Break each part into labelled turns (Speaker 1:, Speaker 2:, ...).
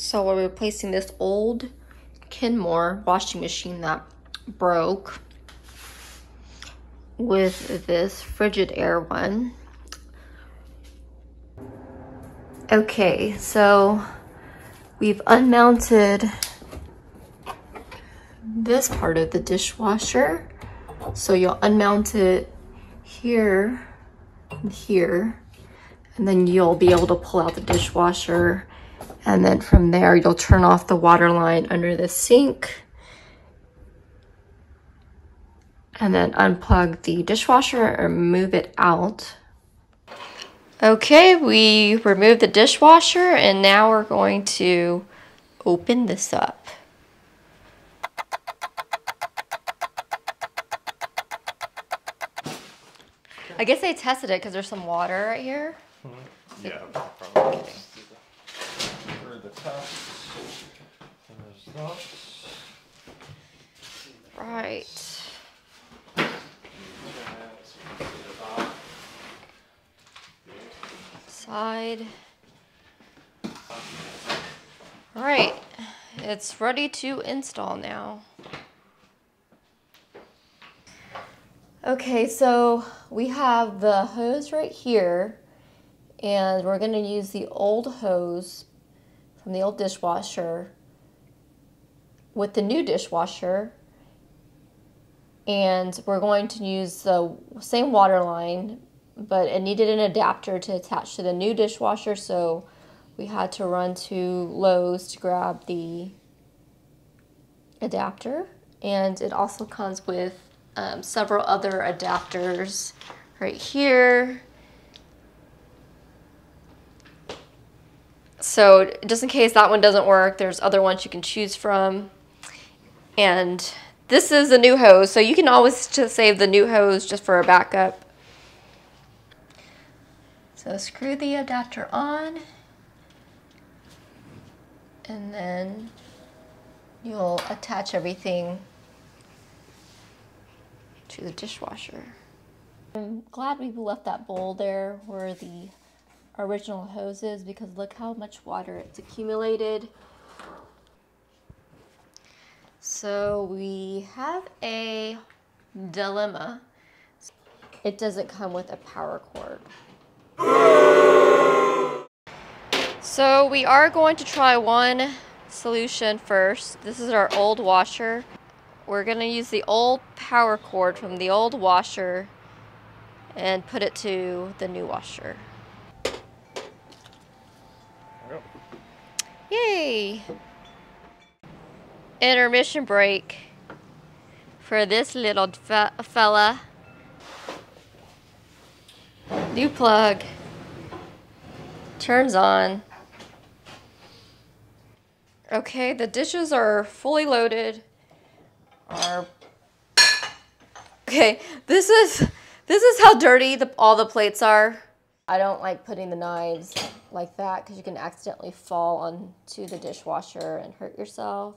Speaker 1: So we're replacing this old Kenmore washing machine that broke with this Frigidaire one. Okay, so we've unmounted this part of the dishwasher. So you'll unmount it here and here, and then you'll be able to pull out the dishwasher. And then from there, you'll turn off the water line under the sink and then unplug the dishwasher or move it out. Okay, we removed the dishwasher and now we're going to open this up. I guess they tested it because there's some water right here. Hmm.
Speaker 2: Yeah, probably. For the test, and there's that.
Speaker 1: Right. Side. Right, it's ready to install now. Okay, so we have the hose right here, and we're gonna use the old hose from the old dishwasher with the new dishwasher. And we're going to use the same water line but it needed an adapter to attach to the new dishwasher so we had to run to Lowe's to grab the adapter. And it also comes with um, several other adapters right here so just in case that one doesn't work there's other ones you can choose from and this is a new hose, so you can always just save the new hose just for a backup. So screw the adapter on, and then you'll attach everything to the dishwasher. I'm glad we left that bowl there where the original hoses because look how much water it's accumulated. So we have a dilemma. It doesn't come with a power cord. So we are going to try one solution first. This is our old washer. We're going to use the old power cord from the old washer and put it to the new washer. Yay! intermission break for this little fe fella. New plug. Turns on. Okay, the dishes are fully loaded. Are okay. This is this is how dirty the, all the plates are. I don't like putting the knives like that because you can accidentally fall onto the dishwasher and hurt yourself.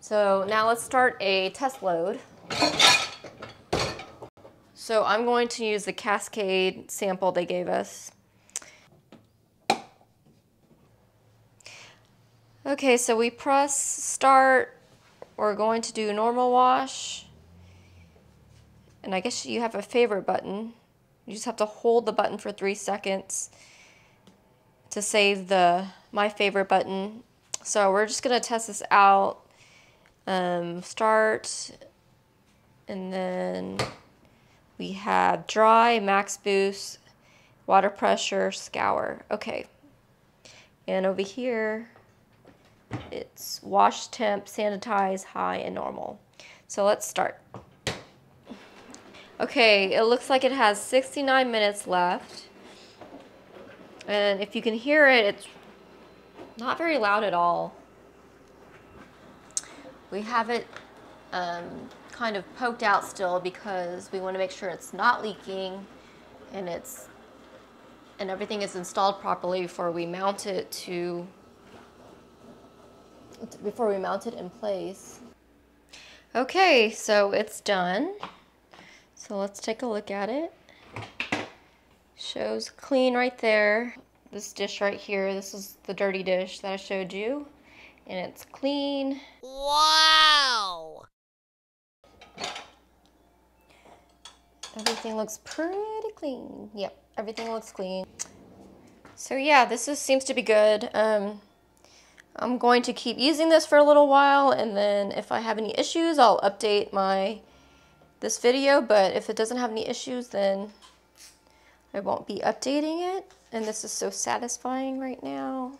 Speaker 1: So now let's start a test load. So I'm going to use the Cascade sample they gave us. Okay, so we press start. We're going to do normal wash. And I guess you have a favorite button. You just have to hold the button for three seconds to save the my favorite button so we're just going to test this out. Um, start, and then we have dry, max boost, water pressure, scour. Okay. And over here, it's wash temp, sanitize, high, and normal. So let's start. Okay, it looks like it has 69 minutes left. And if you can hear it, it's not very loud at all. We have it um, kind of poked out still because we want to make sure it's not leaking and it's and everything is installed properly before we mount it to before we mount it in place. Okay, so it's done. So let's take a look at it. Shows clean right there. this dish right here. This is the dirty dish that I showed you. And it's clean. Wow! Everything looks pretty clean. Yep, everything looks clean. So yeah, this is, seems to be good. Um, I'm going to keep using this for a little while and then if I have any issues, I'll update my this video, but if it doesn't have any issues, then I won't be updating it. And this is so satisfying right now.